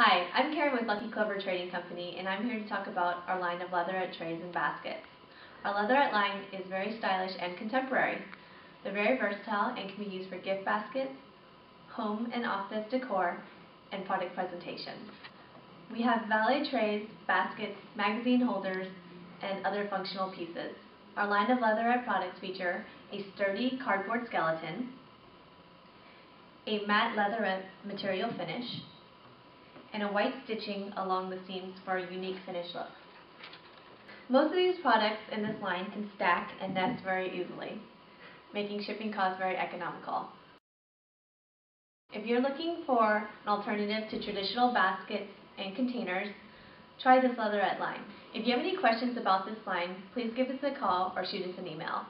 Hi, I'm Karen with Lucky Clover Trading Company, and I'm here to talk about our line of leatherette trays and baskets. Our leatherette line is very stylish and contemporary. They're very versatile and can be used for gift baskets, home and office decor, and product presentations. We have valet trays, baskets, magazine holders, and other functional pieces. Our line of leatherette products feature a sturdy cardboard skeleton, a matte leatherette material finish, and a white stitching along the seams for a unique finish look. Most of these products in this line can stack and nest very easily, making shipping costs very economical. If you're looking for an alternative to traditional baskets and containers, try this leatherette line. If you have any questions about this line, please give us a call or shoot us an email.